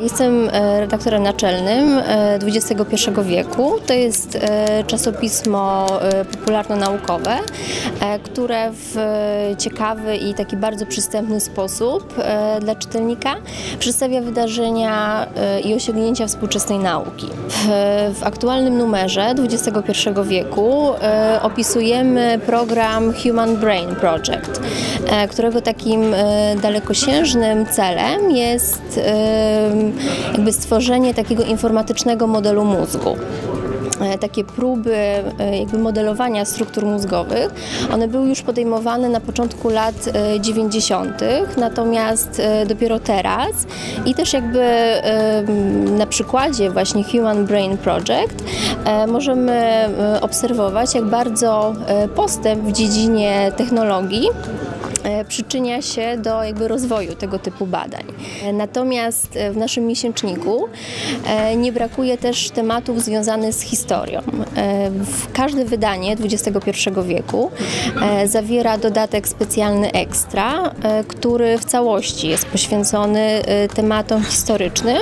Jestem e, redaktorem naczelnym e, XXI wieku. To jest e, czasopismo e, popularno-naukowe, e, które w e, ciekawy i taki bardzo przystępny sposób e, dla czytelnika przedstawia wydarzenia e, i osiągnięcia współczesnej nauki. W, aktualnym numerze XXI wieku e, opisujemy program Human Brain Project, e, którego takim e, dalekosiężnym celem jest e, jakby stworzenie takiego informatycznego modelu mózgu e, takie próby e, jakby modelowania struktur mózgowych, one były już podejmowane na początku lat e, 90., natomiast e, dopiero teraz i też jakby na przykładzie właśnie Human Brain Project możemy obserwować, jak bardzo postęp w dziedzinie technologii przyczynia się do jakby rozwoju tego typu badań. E, Natomiast e, w naszym miesięczniku e, nie brakuje też tematów związanych z historią. E, Każde wydanie XXI wieku e, zawiera dodatek specjalny ekstra, e, który w całości jest poświęcony e, tematom historycznym.